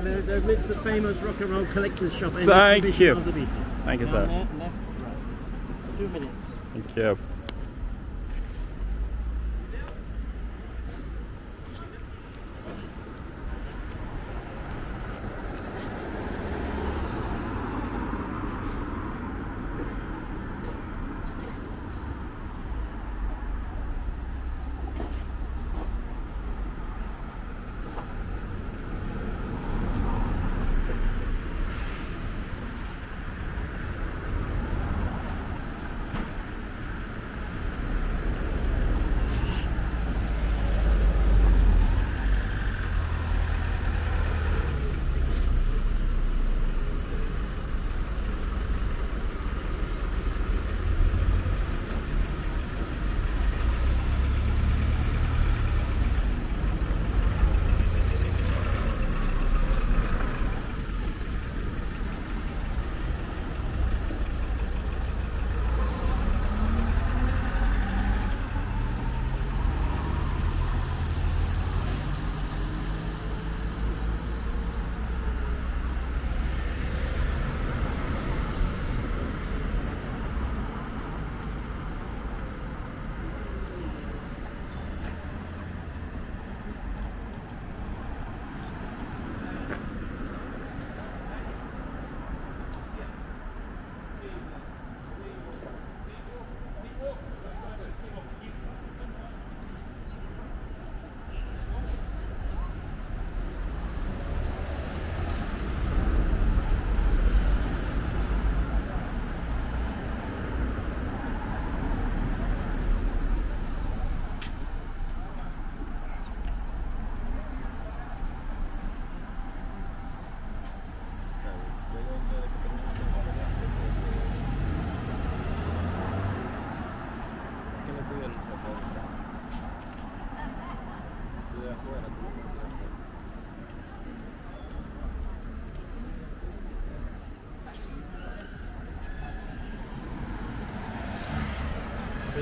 And is the famous rock and roll collector's shop. Thank you. Of the Beatles. Thank you, sir. left, right. Two minutes. Thank you.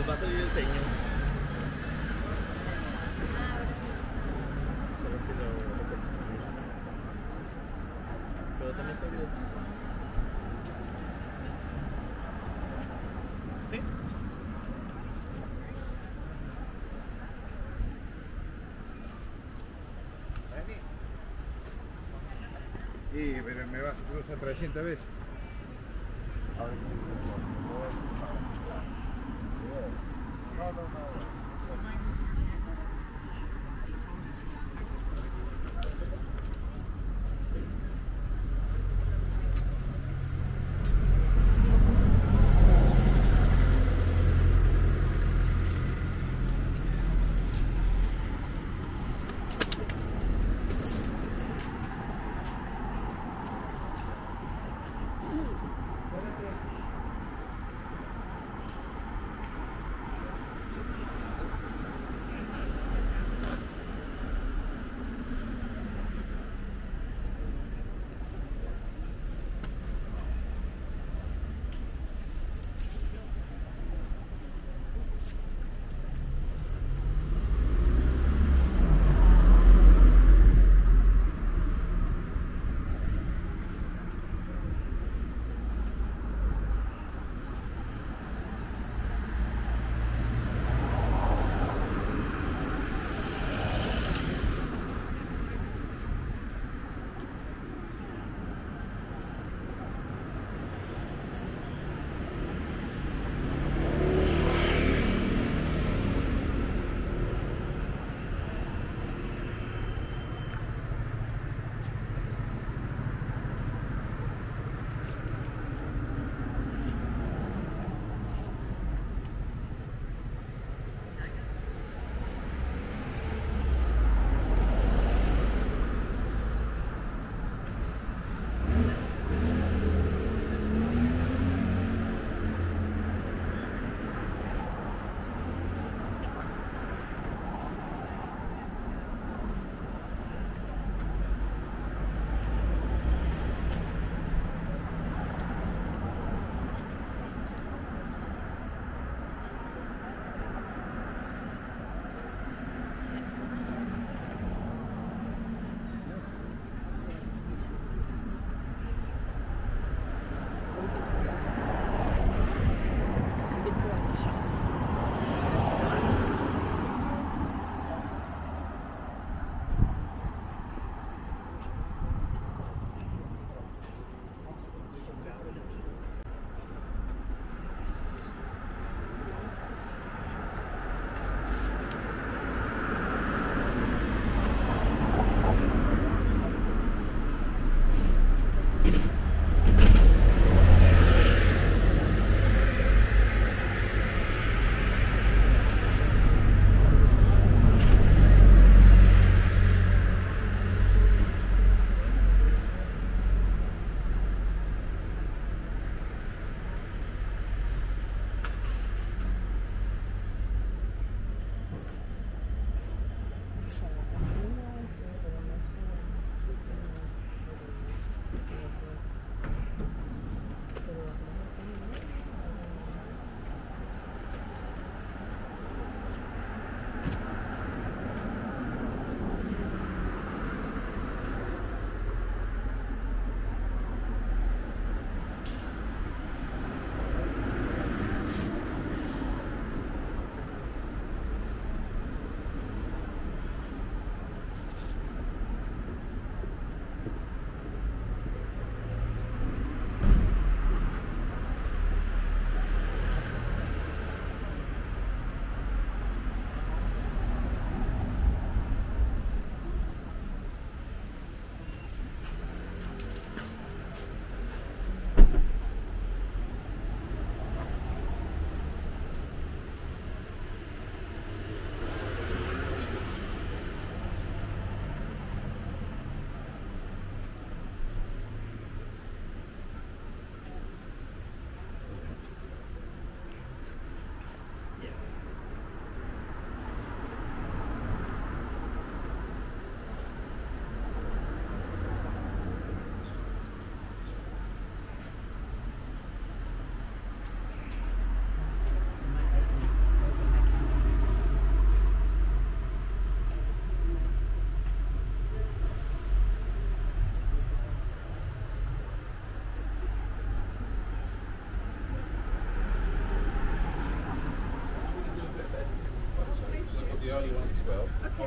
Va a salir el señor. Solo que lo, lo. Pero también salió ¿Sí? Y, pero me vas a cruzar 300 veces.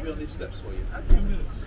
I'll on these steps for you. Two minutes.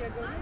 Yeah, go. ahead.